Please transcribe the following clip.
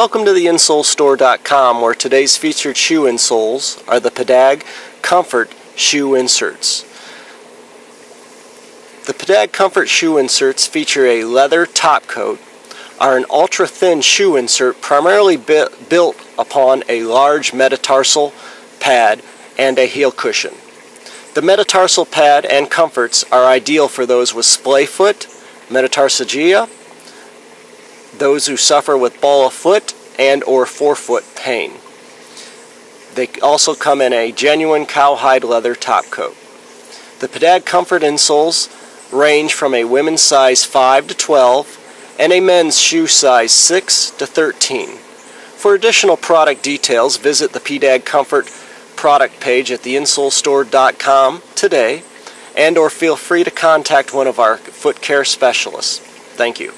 Welcome to the InsoleStore.com where today's featured shoe insoles are the Pedag Comfort shoe inserts. The Pedag Comfort shoe inserts feature a leather top coat, are an ultra thin shoe insert primarily built upon a large metatarsal pad and a heel cushion. The metatarsal pad and comforts are ideal for those with splay foot, metatarsalgia, those who suffer with ball of foot and or forefoot pain. They also come in a genuine cowhide leather top coat. The Pedag Comfort insoles range from a women's size 5 to 12 and a men's shoe size 6 to 13. For additional product details, visit the Pedag Comfort product page at theinsolestore.com today and or feel free to contact one of our foot care specialists. Thank you.